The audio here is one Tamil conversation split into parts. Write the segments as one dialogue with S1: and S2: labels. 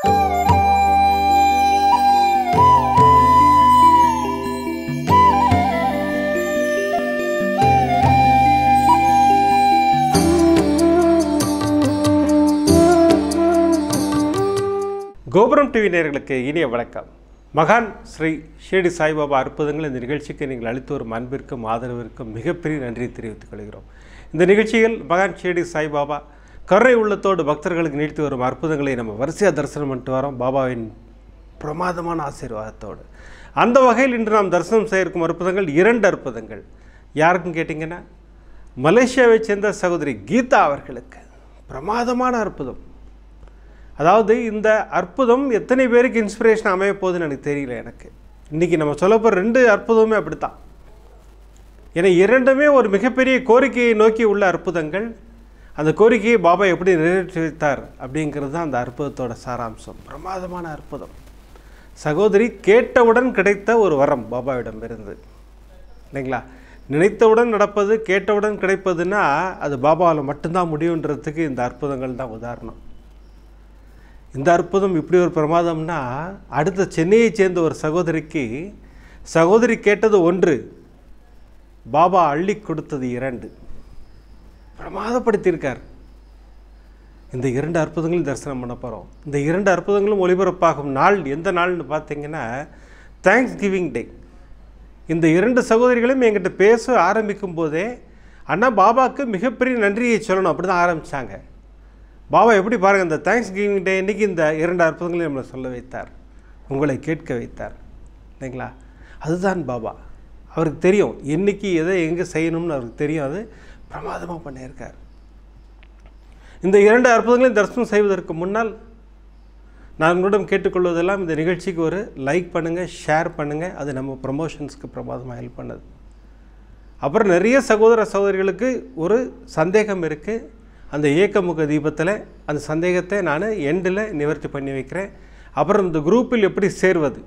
S1: கோபுரம் டிவி நேர்களுக்கு இனிய வணக்கம். மகான் ஸ்ரீ ஷீர்டி சாய்பாபா அற்புதங்கள் இந்த நிகழ்ச்சிக்கு நீங்கள் அளித்து வரும் அன்பிற்கும் ஆதரவிற்கும் மிகப்பெரிய நன்றி தெரிவித்துக் கொள்கிறோம். இந்த நிகழ்ச்சியில் மகான் ஷீர்டி சாய்பாபா கருணை உள்ளத்தோடு பக்தர்களுக்கு நீடித்து வரும் அற்புதங்களை நம்ம வரிசையாக தரிசனம் பண்ணிட்டு வரோம். பாபாவின் பிரமாதமான ஆசீர்வாதத்தோடு. அந்த வகையில் இன்று நாம் தரிசனம் செய்யிருக்கும் அற்புதங்கள் இரண்டு அற்புதங்கள். யாருக்கும் கேட்டிங்கன்னா மலேசியாவை சேர்ந்த சகோதரி கீதா அவர்களுக்கு பிரமாதமான அற்புதம். அதாவது இந்த அற்புதம் எத்தனை பேருக்கு இன்ஸ்பிரேஷன் அமைய போகுதுன்னு எனக்கு தெரியல எனக்கு. இன்றைக்கி நம்ம சொல்லப்போகிற ரெண்டு அற்புதமே அப்படித்தான். ஏன்னா இரண்டுமே ஒரு மிகப்பெரிய கோரிக்கையை நோக்கி உள்ள அற்புதங்கள். அந்த கோரிக்கையை பாபா எப்படி நிறைவேற்றி வைத்தார் அப்படிங்கிறது தான் அந்த அற்புதத்தோட சாராம்சம். பிரமாதமான அற்புதம். சகோதரி கேட்டவுடன் கிடைத்த ஒரு வரம் பாபாவிடம் இருந்து இல்லைங்களா? நினைத்தவுடன் நடப்பது கேட்டவுடன் கிடைப்பதுன்னா அது பாபாவால் மட்டும்தான் முடியுன்றதுக்கு இந்த அற்புதங்கள் தான் உதாரணம். இந்த அற்புதம் இப்படி ஒரு பிரமாதம்னா அடுத்த சென்னையை சேர்ந்த ஒரு சகோதரிக்கு சகோதரி கேட்டது ஒன்று பாபா அள்ளி கொடுத்தது இரண்டு. பிரமாதப்படுத்தியிருக்கார். இந்த இரண்டு அற்புதங்களும் தரிசனம் பண்ண போகிறோம் இந்த இரண்டு அற்புதங்களும் ஒளிபரப்பாகும் நாள். எந்த நாள்னு பார்த்தீங்கன்னா தேங்க்ஸ் கிவிங் டே இந்த இரண்டு சகோதரிகளும் என்கிட்ட பேச ஆரம்பிக்கும் போதே அண்ணா பாபாவுக்கு மிகப்பெரிய நன்றியை சொல்லணும். அப்படி தான் ஆரம்பித்தாங்க பாபா எப்படி பாருங்கள் இந்த தேங்க்ஸ் கிவிங் டே இன்றைக்கி இந்த இரண்டு அற்புதங்களையும் நம்மளை சொல்ல வைத்தார். உங்களை கேட்க வைத்தார். இல்லைங்களா? அதுதான் பாபா. அவருக்கு தெரியும் என்னைக்கு எதை எங்கே செய்யணும்னு அவருக்கு தெரியும். அது பிரமாதமாக பண்ணியிருக்கார். இந்த இரண்டு அற்புதங்களையும் தரிசனம் செய்வதற்கு முன்னால் நான் உங்களிடம் கேட்டுக்கொள்வதெல்லாம் இந்த நிகழ்ச்சிக்கு ஒரு லைக் பண்ணுங்கள் ஷேர் பண்ணுங்கள் அது நம்ம ப்ரமோஷன்ஸ்க்கு பிரமாதமாக ஹெல்ப் பண்ணுது. அப்புறம் நிறைய சகோதர சகோதரிகளுக்கு ஒரு சந்தேகம் இருக்குது அந்த ஏக்கமுக தீபத்தில் அந்த சந்தேகத்தை நான் எண்டில் நிவர்த்தி பண்ணி வைக்கிறேன். அப்புறம் இந்த குரூப்பில் எப்படி சேர்வது?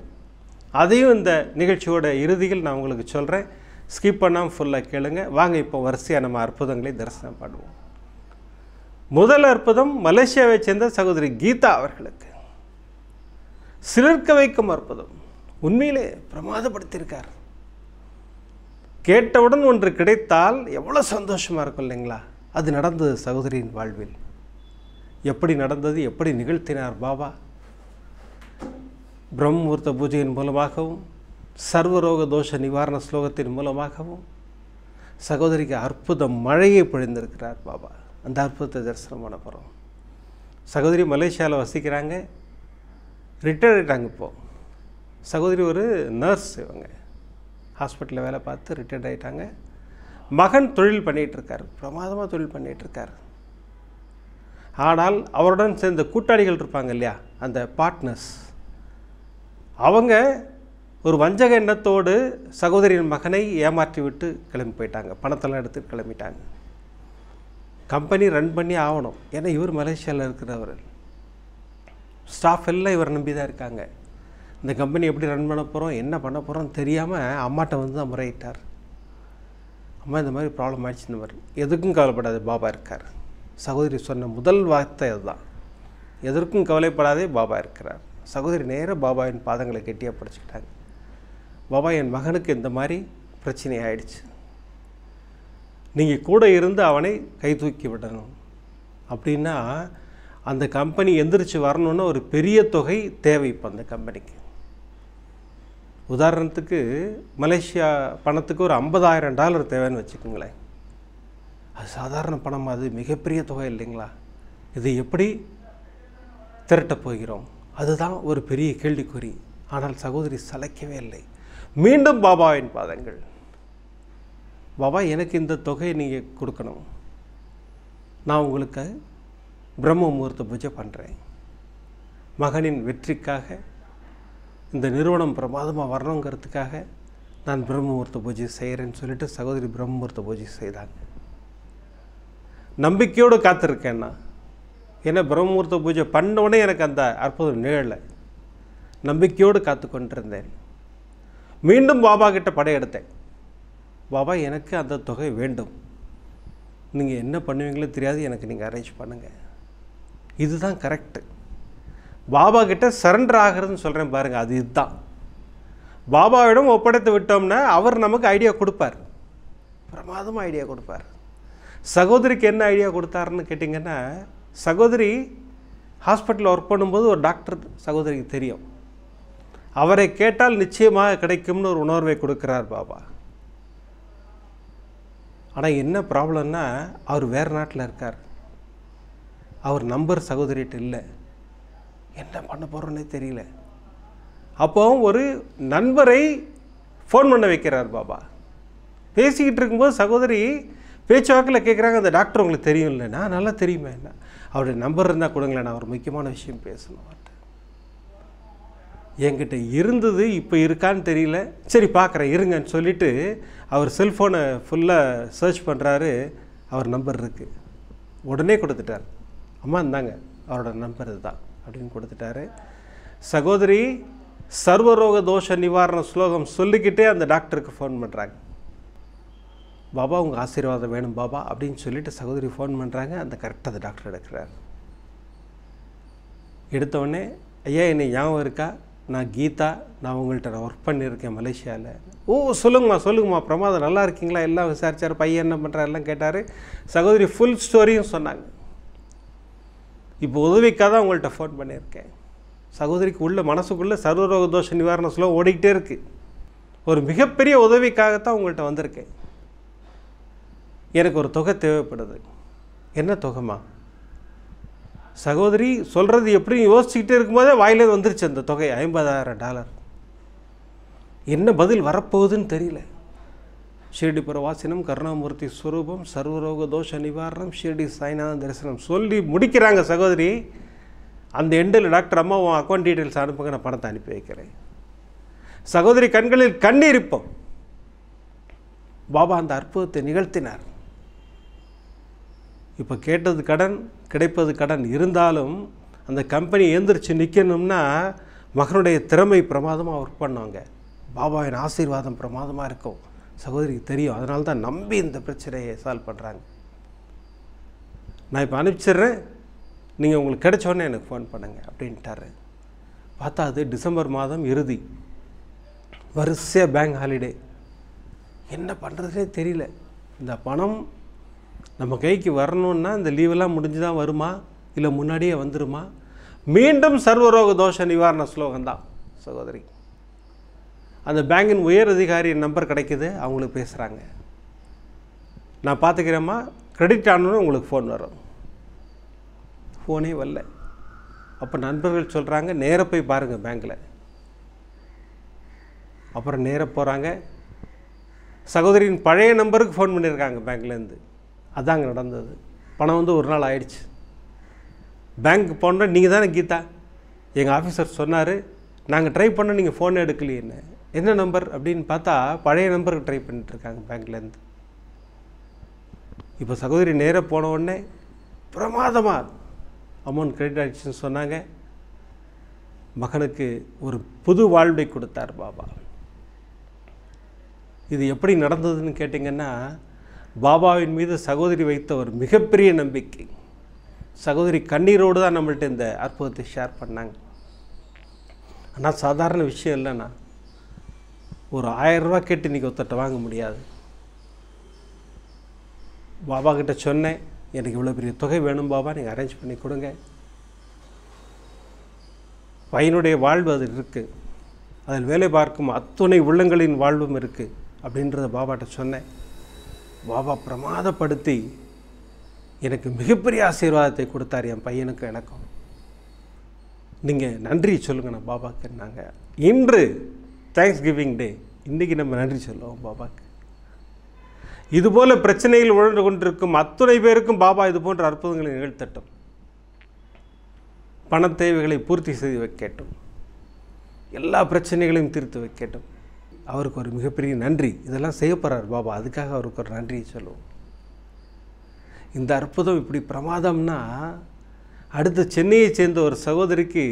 S1: அதையும் இந்த நிகழ்ச்சியோட இறுதியில் நான் உங்களுக்கு சொல்கிறேன் ஸ்கிப் பண்ணாமல் ஃபுல்லாக கேளுங்க. வாங்க இப்போ வரிசையாக நம்ம அற்புதங்களை தரிசனம் பண்ணுவோம் முதல் அற்புதம் மலேசியாவை சேர்ந்த சகோதரி கீதா அவர்களுக்கு. சிலிர்க்க வைக்கும் அற்புதம். உண்மையிலே பிரமாதப்படுத்தியிருக்கார். கேட்டவுடன் ஒன்று கிடைத்தால் எவ்வளோ சந்தோஷமாக இருக்கும் இல்லைங்களா? அது நடந்தது சகோதரியின் வாழ்வில். எப்படி நடந்தது எப்படி நிகழ்த்தினார் பாபா? பிரம்மூர்த்த பூஜையின் மூலமாகவும் சர்வரோக தோஷ நிவாரண ஸ்லோகத்தின் மூலமாகவும் சகோதரிக்கு அற்புத மழையை பொழிந்திருக்கிறார் பாபா. அந்த அற்புதத்தை தரிசனம் பண்ண போகிறோம் சகோதரி மலேசியாவில் வசிக்கிறாங்க. ரிட்டையர் ஆகிட்டாங்க இப்போது சகோதரி ஒரு நர்ஸ் இவங்க. ஹாஸ்பிட்டலில் வேலை பார்த்து ரிட்டையர்ட் ஆகிட்டாங்க மகன் தொழில் பண்ணிகிட்டு இருக்கார் பிரமாதமாக தொழில் பண்ணிகிட்ருக்கார். ஆனால் அவருடன் சேர்ந்த கூட்டாளிகள் இருப்பாங்க இல்லையா? அந்த பார்ட்னர்ஸ் அவங்க ஒரு வஞ்சக எண்ணத்தோடு சகோதரியின் மகனை ஏமாற்றி விட்டு கிளம்பி போயிட்டாங்க. பணத்தெல்லாம் எடுத்து கிளம்பிட்டாங்க. கம்பெனி ரன் பண்ணி ஆகணும். ஏன்னா இவர் மலேசியாவில் இருக்கிறவர். ஸ்டாஃப் எல்லாம் இவர் நம்பி தான் இருக்காங்க. இந்த கம்பெனி எப்படி ரன் பண்ண போகிறோம் என்ன பண்ண போகிறோம் தெரியாமல் அம்மாட்ட வந்து தான் முறையிட்டார். அம்மா இந்த மாதிரி ப்ராப்ளம் ஆயிடுச்சு இந்த மாதிரி. எதுக்கும் கவலைப்படாது பாபா இருக்கார். சகோதரி சொன்ன முதல் வார்த்தை அதுதான். எதற்கும் கவலைப்படாதே பாபா இருக்கிறார். சகோதரி நேராக பாபாவின் பாதங்களை கெட்டியாக படிச்சுக்கிட்டாங்க. பாபா என் மகனுக்கு இந்த மாதிரி பிரச்சனை ஆயிடுச்சு. நீங்கள் கூட இருந்து அவனை கை தூக்கி விடணும். அப்படின்னா அந்த கம்பெனி எந்திரிச்சு வரணுன்னா ஒரு பெரிய தொகை தேவை இப்போ அந்த கம்பெனிக்கு. உதாரணத்துக்கு மலேசியா பணத்துக்கு ஒரு ஐம்பதாயிரம் டாலர் தேவைன்னு வச்சுக்கோங்களேன். அது சாதாரண பணம்? அது மிகப்பெரிய தொகை இல்லைங்களா? இது எப்படி திரட்டப் போகிறோம்? அதுதான் ஒரு பெரிய கேள்விக்குறி. ஆனால் சகோதரி சளைக்கவே இல்லை. மீண்டும் பாபாவின் பாதங்கள். பாபா எனக்கு இந்த தொகையை நீங்கள் கொடுக்கணும். நான் உங்களுக்கு பிரம்ம முகூர்த்த பூஜை பண்ணுறேன் மகனின் வெற்றிக்காக இந்த நிறுவனம் பிரமாதமாக வரணுங்கிறதுக்காக நான் பிரம்ம முகூர்த்த பூஜை செய்கிறேன்னு சொல்லிட்டு சகோதரி பிரம்ம முகூர்த்த பூஜை செய்தாங்க. நம்பிக்கையோடு காத்திருக்கேன்னா ஏன்னா பிரம்மமுகூர்த்த பூஜை பண்ண உடனே எனக்கு அந்த அற்புதம் நிகழலை. நம்பிக்கையோடு காத்து கொண்டிருந்தேன் மீண்டும் பாபா கிட்ட படையெடுத்தேன். பாபா எனக்கு அந்த தொகை வேண்டும். நீங்கள் என்ன பண்ணுவீங்களோ தெரியாது எனக்கு நீங்கள் அரேஞ்ச் பண்ணுங்கள் இதுதான் கரெக்டு பாபா கிட்ட சரண்டர் ஆகிறதுன்னு சொல்கிறேன் பாருங்கள் அது இதுதான். பாபாவிடம் ஒப்படைத்து விட்டோம்னா அவர் நமக்கு ஐடியா கொடுப்பார். பிரமாதமாக ஐடியா கொடுப்பார். சகோதரிக்கு என்ன ஐடியா கொடுத்தாருன்னு கேட்டிங்கன்னா சகோதரி ஹாஸ்பிட்டலில் ஒர்க் பண்ணும்போது ஒரு டாக்டர் சகோதரிக்கு தெரியும். அவரை கேட்டால் நிச்சயமாக கிடைக்கும்னு ஒரு உணர்வை கொடுக்குறார் பாபா. ஆனால் என்ன ப்ராப்ளம்னா அவர் வேறு நாட்டில் இருக்கார். அவர் நம்பர் சகோதரிகிட்ட இல்லை. என்ன பண்ண போகிறோன்னே தெரியல. அப்போ ஒரு நண்பரை ஃபோன் பண்ண வைக்கிறார் பாபா. பேசிக்கிட்டு இருக்கும்போது சகோதரி பேச்சுவாக்கில் கேட்குறாங்க அந்த டாக்டர் உங்களுக்கு தெரியும் இல்லை நான் நல்லா தெரியுமே என்ன? அவருடைய நம்பர் இருந்தால் கொடுங்களேன் நான் ஒரு முக்கியமான விஷயம் பேசணும். என்கிட்ட இருந்தது இப்போ இருக்கான்னு தெரியல. சரி பார்க்குறேன் இருங்கன்னு சொல்லிட்டு அவர் செல்ஃபோனை ஃபுல்லாக சர்ச் பண்ணுறாரு அவர் நம்பர் இருக்குது உடனே கொடுத்துட்டார். அம்மா இந்தாங்க அவரோட நம்பர் இதுதான் அப்படின்னு கொடுத்துட்டாரு. சகோதரி சர்வரோக தோஷ நிவாரண ஸ்லோகம் சொல்லிக்கிட்டே அந்த டாக்டருக்கு ஃபோன் பண்ணுறாங்க பாபா உங்கள் ஆசீர்வாதம் வேணும் பாபா அப்படின்னு சொல்லிட்டு சகோதரி ஃபோன் பண்ணுறாங்க அந்த கரெக்டாக அந்த டாக்டர் எடுக்கிறார். எடுத்தோடனே ஐயா என்னை ஞாபகம் இருக்கா? நான் கீதா நான் உங்கள்கிட்ட நான் ஒர்க் பண்ணியிருக்கேன் மலேசியாவில் ஓ சொல்லுங்கம்மா சொல்லுங்கம்மா. பிரமாதம். நல்லா இருக்கீங்களா? எல்லாம் விசாரிச்சார். பையன் என்ன பண்ணுறா எல்லாம் கேட்டார். சகோதரி ஃபுல் ஸ்டோரியும் சொன்னாங்க. இப்போ உதவிக்காக தான் உங்கள்கிட்ட ஃபோன் பண்ணியிருக்கேன். சகோதரிக்கு உள்ள மனசுக்குள்ளே சர்வரோக தோஷ நிவாரண ஸ்லோ ஓடிக்கிட்டே இருக்குது ஒரு மிகப்பெரிய உதவிக்காகத்தான் உங்கள்கிட்ட வந்திருக்கேன். எனக்கு ஒரு தொகை தேவைப்படுது. என்ன தொகைமா சகோதரி சொல்கிறது எப்படி யோசிச்சுக்கிட்டே இருக்கும்போதே வாயிலே வந்துருச்சு அந்த தொகை ஐம்பதாயிரம் டாலர். என்ன பதில் வரப்போகுதுன்னு தெரியல. ஷிரடிபுர பிரவாசினம் கருணாமூர்த்தி ஸ்வரூபம் சர்வரோக தோஷ நிவாரணம் ஷிரடி சாய்நாதன் தரிசனம் சொல்லி முடிக்கிறாங்க சகோதரி. அந்த எண்டில் டாக்டர் அம்மா உன் அக்கௌண்ட் டீட்டெயில்ஸ் அனுப்புங்க நான் பணத்தை அனுப்பி வைக்கிறேன். சகோதரி கண்களில் கண்ணீரிப்போம் பாபா அந்த அற்புதத்தை நிகழ்த்தினார். இப்போ கேட்டது கடன் கிடைப்பது கடன். இருந்தாலும் அந்த கம்பெனி எழுந்திரிச்சு நிற்கணும்னா மகனுடைய திறமை பிரமாதமாக ஒர்க் பண்ணுவாங்க பாபாவின் ஆசீர்வாதம் பிரமாதமாக இருக்கும். சகோதரிக்கு தெரியும். அதனால தான் நம்பி இந்த பிரச்சனையை சால்வ் பண்ணுறாங்க நான் இப்போ அனுப்பிச்சிடுறேன். நீங்கள் உங்களுக்கு கிடைச்சோன்னே எனக்கு ஃபோன் பண்ணுங்கள் அப்படின்ட்டாரு. பார்த்தா அது டிசம்பர் மாதம் இறுதி. வரிசையாக பேங்க் ஹாலிடே என்ன பண்ணுறதுனே தெரியல. இந்த பணம் நம்ம கைக்கு வரணுன்னா இந்த லீவெல்லாம் முடிஞ்சு தான் வருமா? இல்லை முன்னாடியே வந்துருமா? மீண்டும் சர்வரோக தோஷ நிவாரண ஸ்லோகம் தான் சகோதரி. அந்த பேங்கின் உயர் அதிகாரி நம்பர் கிடைக்குது அவங்களுக்கு பேசுகிறாங்க நான் பார்த்துக்கிறேம்மா கிரெடிட் ஆனோன்னு உங்களுக்கு ஃபோன் வரும். ஃபோனே வரல. அப்போ நண்பர்கள் சொல்கிறாங்க நேராக போய் பாருங்கள் பேங்க்கில் அப்புறம் நேராக போகிறாங்க சகோதரியின் பழைய நம்பருக்கு ஃபோன் பண்ணியிருக்காங்க பேங்க்லேருந்து அதாங்க நடந்தது. பணம் வந்து ஒரு நாள் ஆயிடுச்சு. பேங்க் போனோட நீங்கள் தானே கீதா? எங்கள் ஆஃபீஸர் சொன்னார் நாங்கள் ட்ரை பண்ண நீங்கள் ஃபோன் எடுக்கலையேன்னு. என்ன நம்பர் அப்படின்னு பார்த்தா பழைய நம்பருக்கு ட்ரை பண்ணிட்டுருக்காங்க பேங்க்லேருந்து இப்போ சகோதரி நேராக போன உடனே பிரமாதமாக அமௌண்ட் கிரெடிட் ஆகிடுச்சுன்னு சொன்னாங்க. மகனுக்கு ஒரு புது வாழ்வை கொடுத்தார் பாபா. இது எப்படி நடந்ததுன்னு கேட்டிங்கன்னா பாபாவின் மீது சகோதரி வைத்த ஒரு மிகப்பெரிய நம்பிக்கை. சகோதரி கண்ணீரோடு தான் நம்மள்ட்ட இந்த அற்புதத்தை ஷேர் பண்ணாங்க. ஆனால் சாதாரண விஷயம் இல்லைண்ணா. ஒரு ஆயரூபா கேட்டு இன்றைக்கி ஒருத்தட்ட வாங்க முடியாது. பாபா கிட்ட சொன்னேன் எனக்கு இவ்வளோ பெரிய தொகை வேணும் பாபா நீங்கள் அரேஞ்ச் பண்ணி கொடுங்க. பையனுடைய வாழ்வு அதில் இருக்குது அதில் வேலை பார்க்கும் அத்துணை உள்ளங்களின் வாழ்வும் இருக்குது அப்படின்றத பாபாட்ட சொன்னேன். பாபா பிரமாதப்படுத்தி எனக்கு மிகப்பெரிய ஆசீர்வாதத்தை கொடுத்தார் என் பையனுக்கும் எனக்கும். நீங்கள் நன்றி சொல்லுங்கண்ணா பாபாக்கு நாங்கள் இன்று தேங்க்ஸ் கிவிங் டே இன்றைக்கி நம்ம நன்றி சொல்லுவோம் பாபாக்கு. இதுபோல் பிரச்சனைகள் உழன்று கொண்டிருக்கும் அத்துணை பேருக்கும் பாபா இது போன்ற அற்புதங்களை நிகழ்த்தட்டும். பண தேவைகளை பூர்த்தி செய்து வைக்கட்டும். எல்லா பிரச்சனைகளையும் தீர்த்து வைக்கட்டும். அவருக்கு ஒரு மிகப்பெரிய நன்றி. இதெல்லாம் செய்ய போகிறார் பாபா. அதுக்காக அவருக்கு ஒரு நன்றியை சொல்லுவோம். இந்த அற்புதம் இப்படி பிரமாதம்னா அடுத்த சென்னையை சேர்ந்த ஒரு சகோதரிக்கு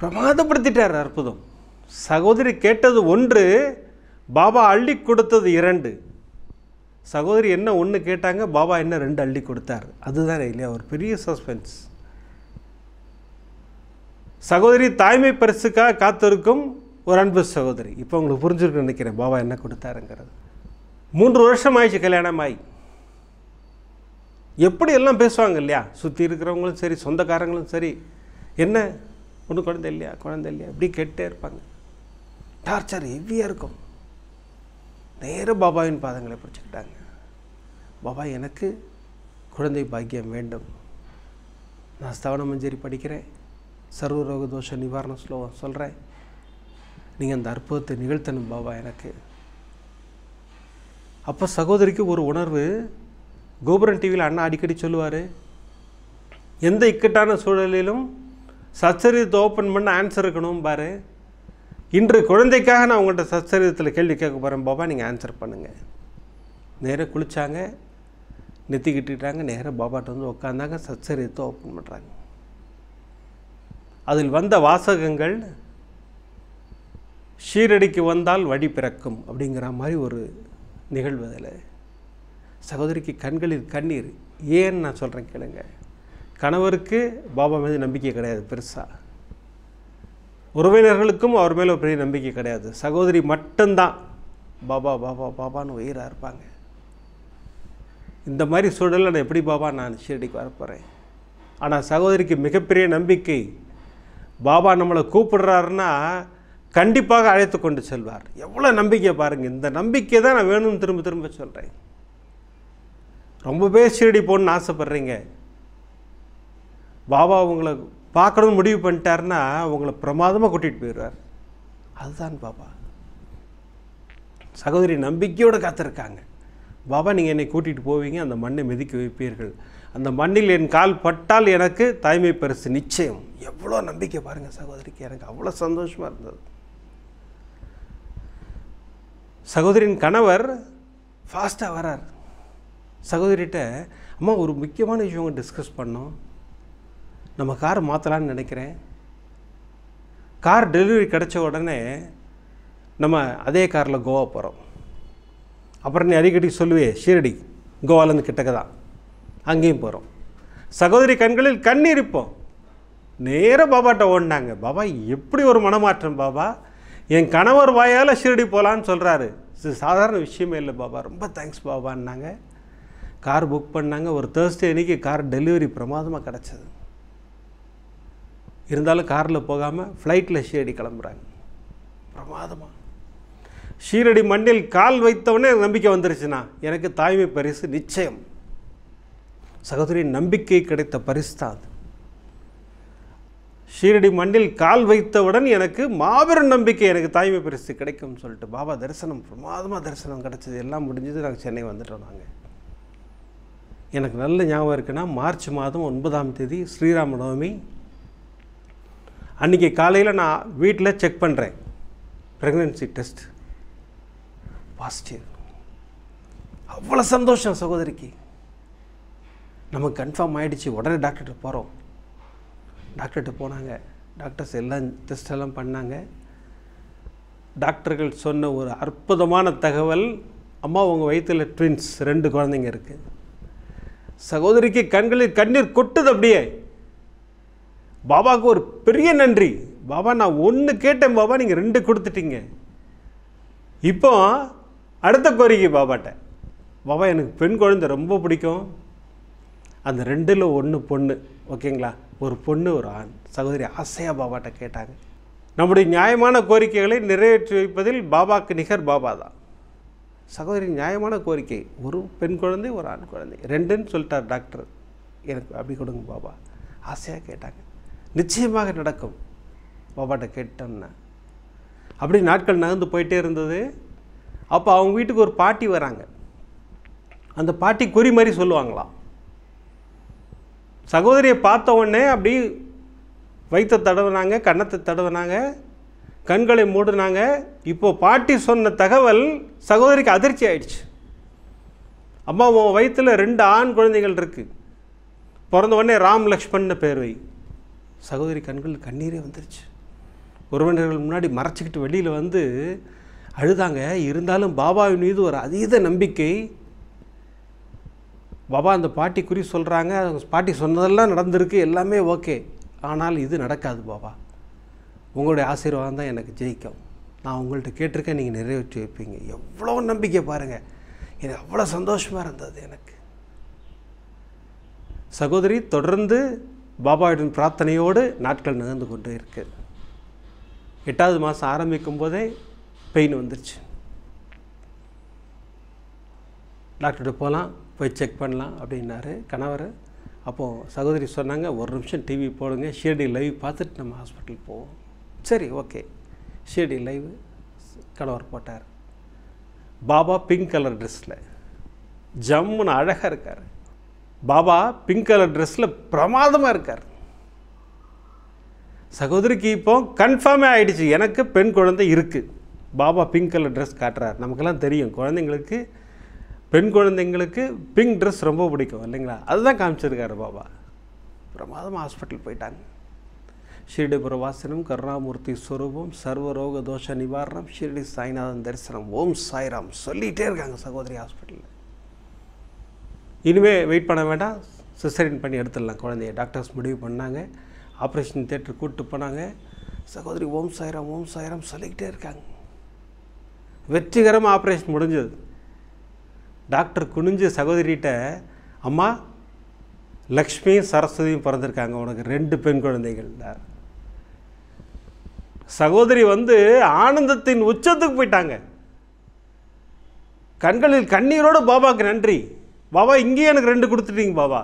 S1: பிரமாதப்படுத்திட்டார் அற்புதம். சகோதரி கேட்டது ஒன்று பாபா அள்ளி கொடுத்தது இரண்டு. சகோதரி என்ன ஒன்று கேட்டாங்க பாபா என்ன ரெண்டு அள்ளி கொடுத்தார். அதுதான் இல்லையா? ஒரு பெரிய சஸ்பென்ஸ் சகோதரி தாய்மை பரிசுக்காக காத்திருக்கும். ஒரு அன்பு சகோதரி இப்போ உங்களுக்கு புரிஞ்சிருக்குன்னு நினைக்கிறேன். பாபா என்ன கொடுத்தாருங்கிறது. மூன்று வருஷம் ஆயிடுச்சு கல்யாணம் ஆகி எப்படி எல்லாம் பேசுவாங்க இல்லையா? சுற்றி இருக்கிறவங்களும் சரி சொந்தக்காரங்களும் சரி. என்ன? ஒன்றும் குழந்தை இல்லையா? குழந்தை இல்லையா? இப்படி கேட்டே இருப்பாங்க. டார்ச்சர் ஹெவியாக இருக்கும். நேரம் பாபாவின் பாதங்களை பிடிச்சிக்கிட்டாங்க. பாபா எனக்கு குழந்தை பாக்கியம் வேண்டும். நான் ஸ்தவன மஞ்சரி படிக்கிறேன் சர்வரோக தோஷ நிவாரண ஸ்லோகம் சொல்கிறேன் நீங்கள் அந்த அற்புதத்தை நிகழ்த்தணும் பாபா எனக்கு. அப்போ சகோதரிக்கு ஒரு உணர்வு கோபுரம் டிவியில் அண்ணா அடிக்கடி சொல்லுவார் எந்த இக்கட்டான சூழலிலும் சச்சரிதத்தை ஓப்பன் பண்ண ஆன்சர் இருக்கணும் பாரு. இன்று குழந்தைக்காக நான் உங்கள்கிட்ட சச்சரிதத்தில் கேள்வி கேட்க போகிறேன் பாபா நீங்கள் ஆன்சர் பண்ணுங்கள் நேராக குளித்தாங்க நெத்திக்கிட்டுட்டாங்க நேராக பாபாட்ட வந்து உட்காந்தாங்க சச்சரிதத்தை ஓப்பன் பண்ணுறாங்க அதில் வந்த வாசகங்கள் ஷீரடிக்கு வந்தால் வழி பிறக்கும் அப்படிங்கிற மாதிரி ஒரு நிகழ்வு அதில். சகோதரிக்கு கண்களில் கண்ணீர். ஏன்னு நான் சொல்கிறேன் கேளுங்க. கணவருக்கு பாபா மீது நம்பிக்கை கிடையாது பெருசாக உறவினர்களுக்கும் அவர் மேலே பெரிய நம்பிக்கை கிடையாது. சகோதரி மட்டும்தான். பாபா பாபா பாபான்னு உயிராக இருப்பாங்க. இந்த மாதிரி சூழலில் நான் எப்படி பாபா நான் ஷீரடிக்கு வரப்போகிறேன் ஆனால் சகோதரிக்கு மிகப்பெரிய நம்பிக்கை. பாபா நம்மளை கூப்பிடுறாருன்னா கண்டிப்பாக அழைத்து கொண்டு செல்வார். எவ்வளோ நம்பிக்கை பாருங்கள் இந்த நம்பிக்கை தான் நான் வேணும்னு திரும்ப திரும்ப சொல்கிறேன் ரொம்ப பேர் ஷீரடி போகணுன்னு ஆசைப்பட்றீங்க. பாபா உங்களை பார்க்கணும்னு முடிவு பண்ணிட்டாருன்னா உங்களை பிரமாதமாக கூட்டிகிட்டு போயிடுவார். அதுதான் பாபா. சகோதரி நம்பிக்கையோடு காத்திருக்காங்க. பாபா நீங்கள் என்னை கூட்டிகிட்டு போவீங்க. அந்த மண்ணை மிதிக்க வைப்பீர்கள். அந்த மண்ணில் என் கால் பட்டால் எனக்கு தாய்மை பரிசு. நிச்சயம். எவ்வளோ நம்பிக்கை பாருங்கள் சகோதரிக்கு. எனக்கு அவ்வளோ சந்தோஷமாக இருந்தது. சகோதரின் கணவர் ஃபாஸ்ட்டாக வரார். சகோதரிகிட்ட அம்மா ஒரு முக்கியமான விஷயம் டிஸ்கஸ் பண்ணோம் நம்ம கார் மாற்றலான்னு நினைக்கிறேன். கார் டெலிவரி கிடச்ச உடனே நம்ம அதே காரில் கோவா போகிறோம் அப்புறம் நீ அடிக்கடி சொல்லுவே ஷீரடி கோவாலேருந்து கிட்டக்க தான் அங்கேயும் போகிறோம் சகோதரி கண்களில் கண்ணீர் இருப்போம் நேராக பாபாட்ட ஓடினாங்க. பாபா எப்படி ஒரு மனமாற்றம் பாபா? என் கணவர் வாயால் ஷீரடி போகலான்னு சொல்கிறாரு இது சாதாரண விஷயமே இல்லை பாபா. ரொம்ப தேங்க்ஸ் பாபான்னாங்க. கார் புக் பண்ணாங்க. ஒரு தேர்ஸ்டே அன்றைக்கி கார் டெலிவரி பிரமாதமாக கிடச்சிது. இருந்தாலும் காரில் போகாமல் ஃப்ளைட்டில் ஷீரடி கிளம்புறாங்க. பிரமாதமாக ஷீரடி மண்ணில் கால் வைத்தவொடனே நம்பிக்கை வந்துருச்சுன்னா எனக்கு தாய்மை பரிசு நிச்சயம். சகோதரி நம்பிக்கை கிடைத்த பரிசு தான் அது. ஷீரடி மண்ணில் கால் வைத்தவுடன் எனக்கு மாபெரும் நம்பிக்கை எனக்கு தாய்மை பரிசு கிடைக்கும்னு சொல்லிட்டு பாபா தரிசனம் பிரமாதமாக தரிசனம் கிடச்சிது. எல்லாம் முடிஞ்சது நாங்கள் சென்னை வந்துட்டோம் நாங்கள் எனக்கு நல்ல ஞாபகம் இருக்குன்னா மார்ச் மாதம் ஒன்பதாம் தேதி ஸ்ரீராம நவமி அன்றைக்கி காலையில் நான் வீட்டில் செக் பண்ணுறேன் ப்ரெக்னென்சி டெஸ்ட் பாசிட்டிவ் அவ்வளோ சந்தோஷம் சகோதரிக்கு. நமக்கு கன்ஃபார்ம் ஆகிடுச்சு உடனே டாக்டர்கிட்ட போகிறோம் டாக்டர்கிட்ட போனாங்க. டாக்டர்ஸ் எல்லாம் டெஸ்ட் எல்லாம் பண்ணாங்க. டாக்டர்கள் சொன்ன ஒரு அற்புதமான தகவல் அம்மா உங்கள் வயிற்றில் ட்வின்ஸ் ரெண்டு குழந்தைங்க இருக்குது சகோதரிக்கு கண்களில் கண்ணீர் கொட்டுது அப்படியே. பாபாவுக்கு ஒரு பெரிய நன்றி. பாபா நான் ஒன்று கேட்டேன் பாபா நீங்கள் ரெண்டு கொடுத்துட்டீங்க. இப்போ அடுத்த கோரிக்கை பாபாட்ட. பாபா எனக்கு பெண் குழந்தை ரொம்ப பிடிக்கும். அந்த ரெண்டில் ஒன்று பொண்ணு ஓகேங்களா? ஒரு பொண்ணு ஒரு ஆண். சகோதரி ஆசையாக பாபாட்ட கேட்டாங்க. நம்முடைய நியாயமான கோரிக்கைகளை நிறைவேற்றி வைப்பதில் பாபாக்கு நிகர் பாபா தான். சகோதரி நியாயமான கோரிக்கை. ஒரு பெண் குழந்தை ஒரு ஆண் குழந்தை. ரெண்டுன்னு சொல்லிட்டார் டாக்டர். எனக்கு அப்படி கொடுங்க பாபா. ஆசையாக கேட்டாங்க. நிச்சயமாக நடக்கும் பாபாட்ட கேட்டோம்னா. அப்படி நாட்கள் நகர்ந்து போயிட்டே இருந்தது. அப்போ அவங்க வீட்டுக்கு ஒரு பாட்டி வராங்க. அந்த பாட்டி குறி மாதிரி சொல்லுவாங்களாம். சகோதரியை பார்த்த உடனே அப்படி வைத்த தடவுனாங்க கன்னத்தை தடவுனாங்க கண்களை மூடினாங்க. இப்போது பாட்டி சொன்ன தகவல் சகோதரிக்கு அதிர்ச்சி ஆயிடுச்சு. அம்மா உன் வயிற்றில் ரெண்டு ஆண் குழந்தைகள் இருக்குது பிறந்த உடனே ராம் லக்ஷ்மண்னு பேர் வை. சகோதரி கண்கள் கண்ணீரே வந்துருச்சு. உறவினர்கள் முன்னாடி மறைச்சிக்கிட்டு வெளியில் வந்து அழுதாங்க. இருந்தாலும் பாபாவின் மீது ஒரு அதீத நம்பிக்கை பாபா அந்த பாட்டி குறி சொல்கிறாங்க பாட்டி சொன்னதெல்லாம் நடந்திருக்கு எல்லாமே ஓகே. ஆனால் இது நடக்காது பாபா. உங்களுடைய ஆசீர்வாதம் தான் எனக்கு ஜெயிக்கும். நான் உங்கள்கிட்ட கேட்டிருக்கேன் நீங்கள் நிறைவேற்றி வைப்பீங்க. எவ்வளோ நம்பிக்கை பாருங்கள் எனக்கு அவ்வளோ சந்தோஷமாக இருந்தது எனக்கு. சகோதரி தொடர்ந்து பாபாவின் பிரார்த்தனையோடு நாட்கள் நகர்ந்து கொண்டு இருக்கு. எட்டாவது மாதம் ஆரம்பிக்கும் போதே பெயின் வந்துருச்சு. டாக்டர்கிட்ட போகலாம். போய் செக் பண்ணலாம் அப்படின்னாரு கணவர். அப்போது சகோதரி சொன்னாங்க ஒரு நிமிஷம் டிவி போடுங்க ஷிரடி லைவ் பார்த்துட்டு நம்ம ஹாஸ்பிட்டல் போவோம். சரி ஓகே ஷிரடி லைவ் கணவர் போட்டார். பாபா பிங்க் கலர் ட்ரெஸ்ஸில் ஜம்முன்னு அழகாக இருக்கார். பாபா பிங்க் கலர் ட்ரெஸ்ஸில் பிரமாதமாக இருக்கார். சகோதரிக்கு இப்போ கன்ஃபார்மே ஆகிடுச்சு எனக்கு பெண் குழந்தை இருக்குது பாபா பிங்க் கலர் ட்ரெஸ் காட்டுறார். நமக்கெல்லாம் தெரியும். குழந்தைங்களுக்கு பெண் குழந்தைங்களுக்கு பிங்க் ட்ரெஸ் ரொம்ப பிடிக்கும் இல்லைங்களா? அதுதான் காமிச்சிருக்காரு பாபா. பிரமாதமாக ஹாஸ்பிட்டல் போயிட்டாங்க. ஷிரடி பிரவாசனம் கருணாமூர்த்தி ஸ்வரூபம் சர்வரோக தோஷ நிவாரணம் ஷிரடி சாய்நாதன் தரிசனம் ஓம் சாய்ராம் சொல்லிகிட்டே இருக்காங்க சகோதரி ஹாஸ்பிட்டலில் இனிமேல் வெயிட் பண்ண வேண்டாம். சிசரின் பண்ணி எடுத்துடலாம் குழந்தைய. டாக்டர்ஸ் முடிவு பண்ணாங்க. ஆப்ரேஷன் தேட்டர் கூப்பிட்டு போனாங்க. சகோதரி ஓம் சாய்ராம் ஓம் சாய்ராம் சொல்லிக்கிட்டே இருக்காங்க. வெற்றிகரமாக ஆப்ரேஷன் முடிஞ்சது. டாக்டர் குனிஞ்சு சகோதரிகிட்ட அம்மா லக்ஷ்மியும் சரஸ்வதியும் பிறந்திருக்காங்க உனக்கு ரெண்டு பெண் குழந்தைகள். சகோதரி வந்து ஆனந்தத்தின் உச்சத்துக்கு போயிட்டாங்க. கண்களில் கண்ணீரோடு பாபாவுக்கு நன்றி. பாபா இங்கேயே எனக்கு ரெண்டு கொடுத்துட்டீங்க பாபா.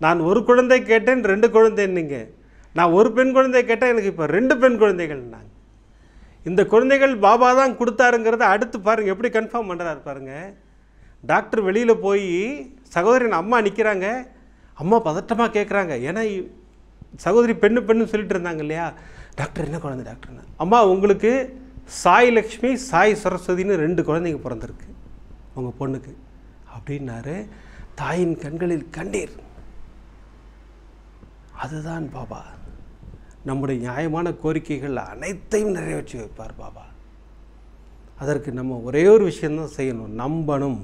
S1: நான் ஒரு குழந்தை கேட்டேன் ரெண்டு குழந்தைன்னீங்க நான் ஒரு பெண் குழந்தை கேட்டேன் எனக்கு இப்போ ரெண்டு பெண் குழந்தைகள்னாங்க இந்த குழந்தைகள் பாபா தான் கொடுத்தாருங்கிறத அடுத்து பாருங்கள் எப்படி கன்ஃபார்ம் பண்ணுறாரு பாருங்கள் டாக்டர் வெளியில் போய் சகோதரின் அம்மா நிற்கிறாங்க அம்மா பதட்டமாக கேட்குறாங்க ஏன்னா சகோதரி பெண்ணு பெண்ணு சொல்லிட்டு இருந்தாங்க இல்லையா? டாக்டர் என்ன குழந்தை டாக்டர்னு அம்மா உங்களுக்கு சாய் லக்ஷ்மி சாய் சரஸ்வதின்னு ரெண்டு குழந்தைங்க பிறந்திருக்கு. உங்கள் பொண்ணுக்கு. அப்படின்னாரு. தாயின் கண்களில் கண்ணீர். அதுதான் பாபா. நம்முடைய நியாயமான கோரிக்கைகள் அனைத்தையும் நிறைவேற்றி வைப்பார் பாபா. அதற்கு நம்ம ஒரே ஒரு விஷயந்தான் செய்யணும். நம்பணும்.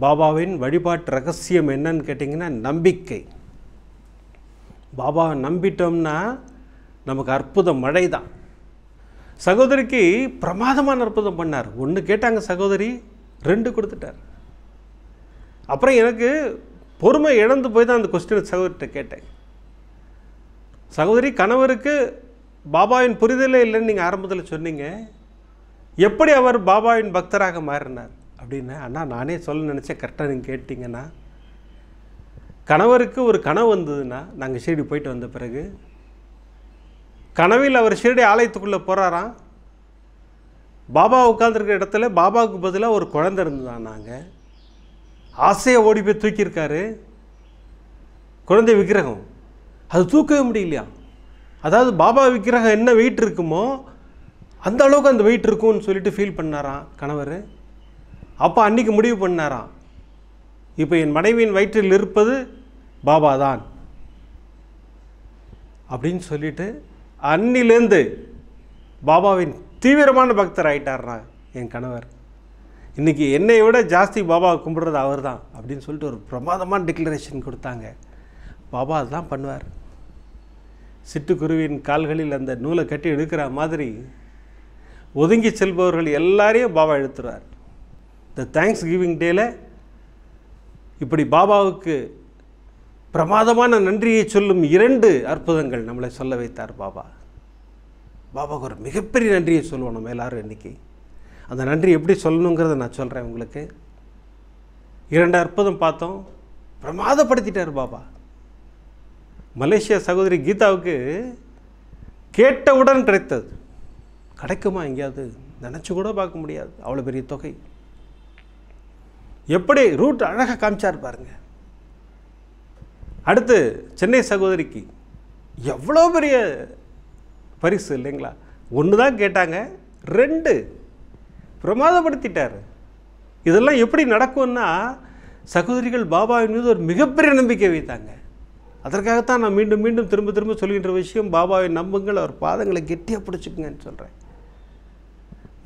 S1: பாபாவின் வழிபாட்டு ரகசியம் என்னன்னு கேட்டிங்கன்னா நம்பிக்கை. பாபாவை நம்பிட்டோம்னா நமக்கு அற்புத மழை தான் சகோதரிக்கு பிரமாதமான அற்புதம் பண்ணார். ஒன்று கேட்டாங்க சகோதரி ரெண்டு கொடுத்துட்டார். அப்புறம் எனக்கு பொறுமை இழந்து போய் தான் அந்த கொஸ்டின் சகோதரிட்ட கேட்டேன். சகோதரி கணவருக்கு பாபாவின் புரிதலே இல்லைன்னு நீங்கள் ஆரம்பத்தில் சொன்னீங்க. எப்படி அவர் பாபாவின் பக்தராக மாறினார்? அப்படின்னு. அண்ணா நானே சொல்ல நினச்சேன் கரெக்டாக நீங்கள் கேட்டிங்கன்னா. கணவருக்கு ஒரு கனவு வந்ததுன்னா நாங்கள் ஷீரடி போயிட்டு வந்த பிறகு கனவில் அவர் ஷீரடி ஆலயத்துக்குள்ளே போகிறாராம் பாபா உட்காந்துருக்கிற இடத்துல பாபாவுக்கு பதிலாக ஒரு குழந்தை இருந்தான் நாங்கள் ஆசையை ஓடி போய் தூக்கியிருக்காரு. குழந்தை விக்கிரகம். அது தூக்கவே முடியலையா? அதாவது பாபா விக்கிரகம் என்ன வெயிட் இருக்குமோ அந்த அளவுக்கு அந்த வெயிட் இருக்கும்னு சொல்லிட்டு ஃபீல் பண்ணாராம் கணவர். அப்போ அன்றைக்கி முடிவு பண்ணாராம். இப்போ என் மனைவியின் வயிற்றில் இருப்பது பாபா தான் அப்படின்னு சொல்லிட்டு அன்னிலேருந்து பாபாவின் தீவிரமான பக்தர் ஆகிட்டார்னா என் கணவர். இன்றைக்கி என்னை விட ஜாஸ்தி பாபாவை கும்பிட்றது அவர் தான் அப்படின்னு சொல்லிட்டு ஒரு பிரமாதமான டிக்ளரேஷன் கொடுத்தாங்க. பாபா அதுதான் பண்ணுவார். சிட்டுக்குருவியின் கால்களில் அந்த நூலை கட்டி எடுக்கிற மாதிரி ஒதுங்கி செல்பவர்கள் எல்லாரையும் பாபா எழுத்துறார் இந்த தேங்க்ஸ் கிவிங் டேல இப்படி பாபாவுக்கு பிரமாதமான நன்றியை சொல்லும் இரண்டு அற்புதங்கள் நம்மளை சொல்ல வைத்தார் பாபா. பாபாவுக்கு ஒரு மிகப்பெரிய நன்றியை சொல்லுவோம் நம்ம எல்லாரும் இன்றைக்கி அந்த நன்றி எப்படி சொல்லணுங்கிறத நான் சொல்கிறேன் உங்களுக்கு. இரண்டு அற்புதம் பார்த்தோம். பிரமாதப்படுத்திட்டார் பாபா. மலேசியா சகோதரி கீதாவுக்கு கேட்டவுடன் கிடைத்தது. கிடைக்குமா எங்கேயாவது? நினச்சி கூட பார்க்க முடியாது. அவ்வளோ பெரிய தொகை. எப்படி ரூட் அழகாக காமிச்சார் பாருங்க. அடுத்து சென்னை சகோதரிக்கு எவ்வளோ பெரிய பரிசு இல்லைங்களா? ஒன்று தான் கேட்டாங்க ரெண்டு பிரமாதப்படுத்திட்டார். இதெல்லாம் எப்படி நடக்கும்னா சகோதரிகள் பாபாவின் மீது ஒரு மிகப்பெரிய நம்பிக்கை வைத்தாங்க. அதற்காகத்தான் நான் மீண்டும் மீண்டும் திரும்ப திரும்ப சொல்கின்ற விஷயம் பாபாவை நம்புங்கள் அவர் பாதங்களை கெட்டியாக பிடிச்சிக்குங்கன்னு சொல்கிறேன்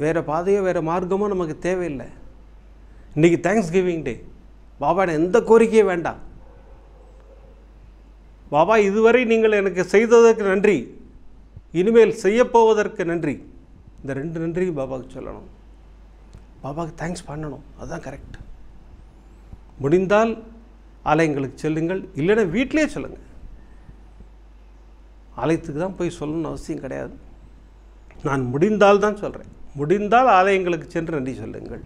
S1: வேறு பாதையோ வேறு மார்க்கமோ நமக்கு தேவையில்லை. இன்றைக்கி தேங்க்ஸ் கிவிங் டே பாபாட எந்த கோரிக்கையும் வேண்டாம். பாபா இதுவரை நீங்கள் எனக்கு செய்ததற்கு நன்றி. இனிமேல் செய்யப்போவதற்கு நன்றி. இந்த ரெண்டு நன்றியும் பாபாவுக்கு சொல்லணும். பாபாவுக்கு தேங்க்ஸ் பண்ணணும். அதுதான் கரெக்ட் முடிந்தால் ஆலயங்களுக்கு செல்லுங்கள். இல்லைன்னா வீட்டிலே சொல்லுங்கள் ஆலயத்துக்கு தான் போய் சொல்லணும்னு அவசியம் கிடையாது. நான் முடிந்தால் தான் சொல்கிறேன் முடிந்தால் ஆலயங்களுக்கு சென்று நன்றி சொல்லுங்கள்.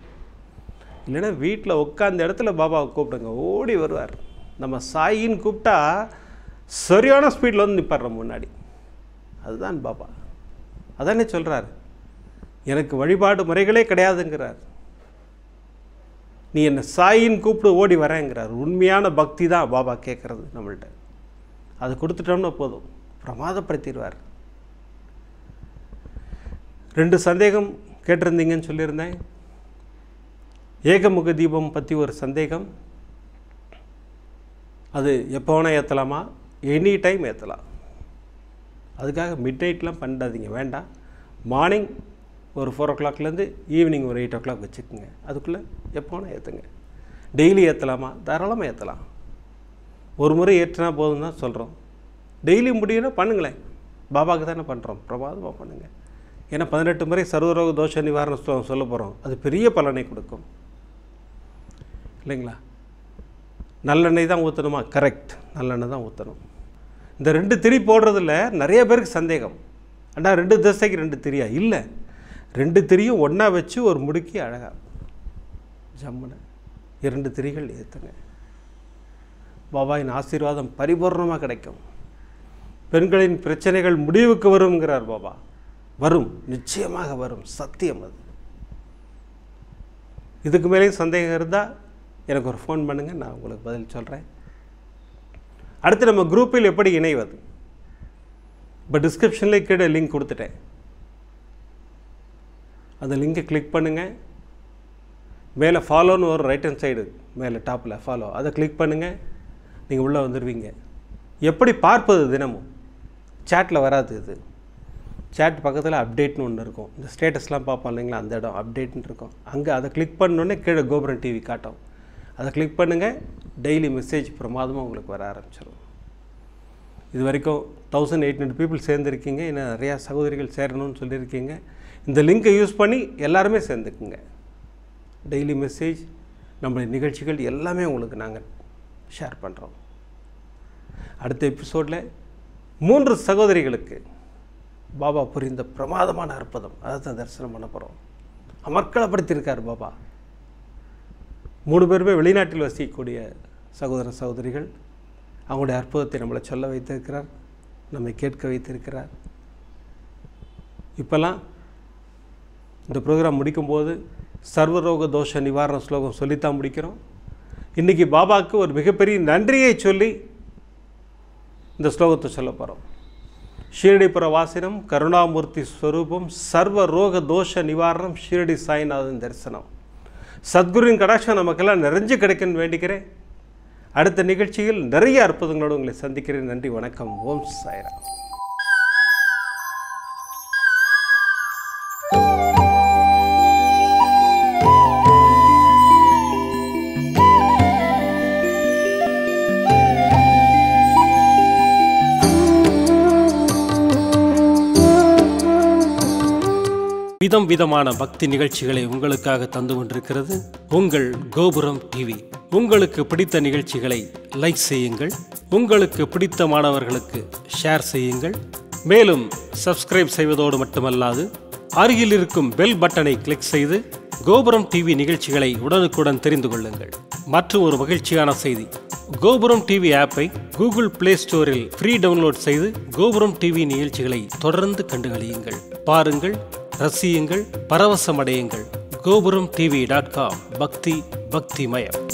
S1: இல்லைன்னா வீட்டில் உட்காந்த இடத்துல பாபாவை கூப்பிடுங்க. ஓடி வருவார். நம்ம சாயின்னு கூப்பிட்டா சரியான ஸ்பீடில் வந்து நிற்பார் நம்ம முன்னாடி. அதுதான் பாபா. அதானே சொல்கிறார் எனக்கு வழிபாடு முறைகளே கிடையாதுங்கிறார். நீ என்னை சாயின்னு கூப்பிட்டு ஓடி வரேங்கிறார். உண்மையான பக்தி தான் பாபா கேட்குறது நம்மள்ட்ட. அது கொடுத்துட்டோம்னா போதும். பிரமாதப்படுத்திடுவார். ரெண்டு சந்தேகம் கேட்டிருந்தீங்கன்னு சொல்லியிருந்தேன். ஏகமுக தீபம் பற்றி ஒரு சந்தேகம். அது எப்போ வேணால் ஏற்றலாமா எனி டைம் ஏற்றலாம் அதுக்காக மிட் நைட்லாம் பண்ணாதீங்க வேண்டாம். மார்னிங் ஒரு ஃபோர் ஓ கிளாக்லேருந்து ஈவினிங் ஒரு எயிட் ஓ கிளாக் வச்சுக்கோங்க. அதுக்குள்ளே எப்போ வேணால் ஏற்றுங்க டெய்லி ஏற்றலாமா தாராளமாக ஏற்றலாம் ஒரு முறை ஏற்றினா போதும் தான் சொல்கிறோம் டெய்லி முடியும்னா பண்ணுங்களேன். பாபாவுக்கு தானே பண்ணுறோம் பிரபாதமாக பண்ணுங்கள் ஏன்னா பதினெட்டு முறை சர்வரோக தோஷ நிவாரண சொல்ல போகிறோம் அது பெரிய பலனை கொடுக்கும். இல்லைங்களா? நல்லெண்ணெய் தான் ஊற்றணுமா கரெக்ட் நல்லெண்ணெய் தான் ஊற்றணும் இந்த ரெண்டு திரி போடுறதுல நிறைய பேருக்கு சந்தேகம். அண்ணா ரெண்டு திசைக்கு ரெண்டு திரியா? இல்லை. ரெண்டு திரியும் ஒன்றா வச்சு ஒரு முடுக்கி அழகா ஜம்முன்னு இரண்டு திரிகள் ஏற்றுங்க பாபாவின் ஆசீர்வாதம் பரிபூர்ணமாக கிடைக்கும். பெண்களின் பிரச்சனைகள் முடிவுக்கு வருங்கிறார் பாபா. வரும். நிச்சயமாக வரும். சத்தியம் அது. இதுக்கு மேலேயும் சந்தேகம் இருந்தால் எனக்கு ஒரு ஃபோன் பண்ணுங்கள் நான் உங்களுக்கு பதில் சொல்கிறேன் அடுத்து நம்ம குரூப்பில் எப்படி இணைவது? இப்போ டிஸ்கிரிப்ஷன்லேயே கீழே லிங்க் கொடுத்துட்டேன். அந்த லிங்கை கிளிக் பண்ணுங்கள் மேலே ஃபாலோன்னு ஒரு ரைட் ஹேண்ட் சைடு மேலே டாப்பில் ஃபாலோ அதை கிளிக் பண்ணுங்கள் நீங்கள் உள்ளே வந்துடுவீங்க எப்படி பார்ப்பது தினமும்? சேட்டில் வராது இது. சேட் பக்கத்தில் அப்டேட்னு ஒன்று இருக்கும். இந்த ஸ்டேட்டஸ்லாம் பார்ப்போம் இல்லைங்களா? அந்த இடம் அப்டேட்னு இருக்கும். அங்கே அதை கிளிக் பண்ணோன்னே கீழே கோபுரம் டிவி காட்டும். அதை கிளிக் பண்ணுங்கள் டெய்லி மெசேஜ் பிரமாதமாக உங்களுக்கு வர ஆரம்பிச்சிடும் இது வரைக்கும் தௌசண்ட் எயிட் ஹண்ட்ரட் பீப்புள் சேர்ந்துருக்கீங்க. இன்னும் நிறையா சகோதரிகள் சேரணும்னு சொல்லியிருக்கீங்க. இந்த லிங்கை யூஸ் பண்ணி எல்லாருமே சேர்ந்துக்குங்க. டெய்லி மெசேஜ் நம்மளுடைய நிகழ்ச்சிகள் எல்லாமே உங்களுக்கு நாங்கள் ஷேர் பண்ணுறோம் அடுத்த எபிசோடில் மூன்று சகோதரிகளுக்கு பாபா புரிந்த பிரமாதமான அற்புதம். அதை தான் தரிசனம் பண்ண போகிறோம் அமர்க்களப்படுத்தியிருக்கார் பாபா. மூணு பேருமே வெளிநாட்டில் வசிக்கக்கூடிய சகோதர சகோதரிகள். அவங்களுடைய அற்புதத்தை நம்மளை சொல்ல வைத்திருக்கிறார் நம்மை கேட்க வைத்திருக்கிறார். இப்போல்லாம் இந்த ப்ரோக்ராம் முடிக்கும்போது சர்வரோக தோஷ நிவாரண ஸ்லோகம் சொல்லித்தான் முடிக்கிறோம். இன்றைக்கி பாபாவுக்கு ஒரு மிகப்பெரிய நன்றியை சொல்லி இந்த ஸ்லோகத்தை சொல்ல போகிறோம் ஷீரடிபுர வாசினம் கருணாமூர்த்தி ஸ்வரூபம் சர்வ ரோக தோஷ நிவாரணம் ஷீரடி சாய்நாதன் தரிசனம். சத்குருவின் கடாட்சம் நமக்கெல்லாம் நிறைஞ்சு கிடைக்குன்னு வேண்டிக்கிறேன். அடுத்த நிகழ்ச்சியில் நிறைய அற்புதங்களோடு உங்களை சந்திக்கிறேன். நன்றி வணக்கம். ஓம் சாய்ராம். விதமான பக்தி நிகழ்ச்சிகளை உங்களுக்காக தந்து கொண்டிருக்கிறது. உங்கள் கோபுரம் டிவி உங்களுக்கு பிடித்த நிகழ்ச்சிகளை லைக் செய்யுங்கள். உங்களுக்கு பிடித்த மாணவர்களுக்கு ஷேர் செய்யுங்கள். மேலும் சப்ஸ்கிரைப் செய்வதோடு மட்டுமல்லாது அருகில் இருக்கும் பெல் பட்டனை கிளிக் செய்து கோபுரம் டிவி நிகழ்ச்சிகளை உடனுக்குடன் தெரிந்து கொள்ளுங்கள். மற்றும் ஒரு மகிழ்ச்சியான செய்தி. கோபுரம் டிவி ஆப்பை கூகுள் பிளே ஸ்டோரில் ஃப்ரீ டவுன்லோட் செய்து கோபுரம் டிவி நிகழ்ச்சிகளை தொடர்ந்து கண்டுகளியுங்கள். பாருங்கள் ரசியுங்கள் பரவசமடையுங்கள். கோபுரம் டிவி டாட் காம் பக்தி பக்திமயம்.